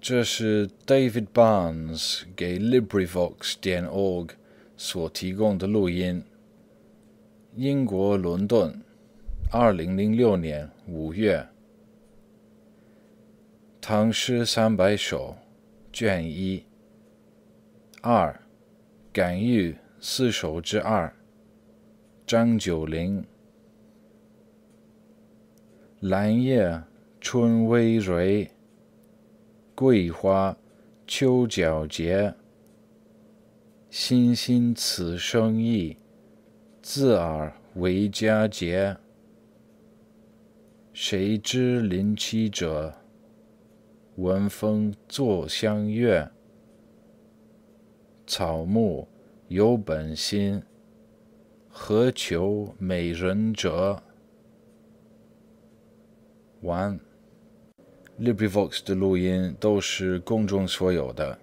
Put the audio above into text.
这是 David Barnes 给 LibriVox 点 org 所提供的录音。英国伦敦，二零零六年五月。唐诗三百首，卷一。二，感遇四首之二。张九龄。兰叶春葳蕤，桂花秋皎洁。欣欣此生意，自尔为佳节。谁知林栖者，闻风坐相悦。草木有本心，何求美人折？完。LibriVox 的录音都是公众所有的。